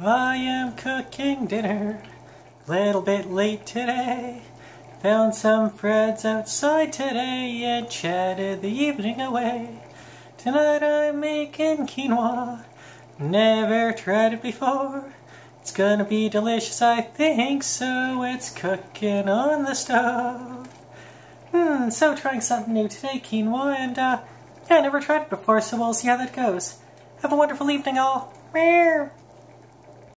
I am cooking dinner, little bit late today. Found some friends outside today and chatted the evening away. Tonight I'm making quinoa, never tried it before. It's gonna be delicious, I think, so it's cooking on the stove. Hmm, so trying something new today, quinoa, and uh, yeah, I never tried it before, so we'll see how that goes. Have a wonderful evening, all. Meow.